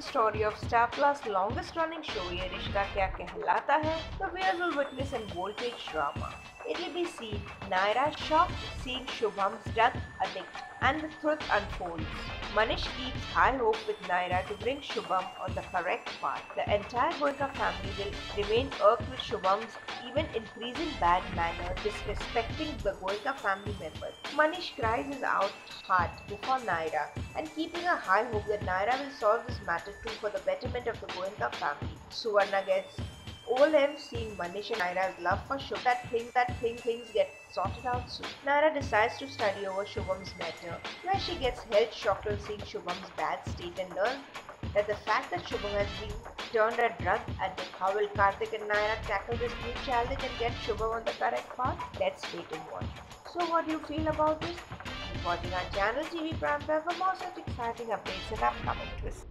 story of Star Plus' longest running show Ye Rishta Kya Kehlata Hai, the viewers will witness an voltage drama. Seen Naira shocked seeing Shubham's death and the truth unfolds. Manish keeps high hope with Naira to bring Shubham on the correct path. The entire Goenka family will remain irked with Shubham's even increasing bad manner, disrespecting the Goenka family members. Manish cries his out heart before Naira and keeping a high hope that Naira will solve this matter too for the betterment of the Goenka family. Suvarna gets OLM seeing Manish and Naira's love for Shubham that things that thing, things get sorted out soon. Naira decides to study over Shubham's matter, where she gets health shocked on seeing Shubham's bad state and learns that the fact that Shubham has been turned a drug addict. How will Karthik and Naira tackle this new challenge and get Shubham on the correct path? Let's wait and watch. So what do you feel about this? Keep watching our channel TV Prime for more such exciting updates and upcoming twists.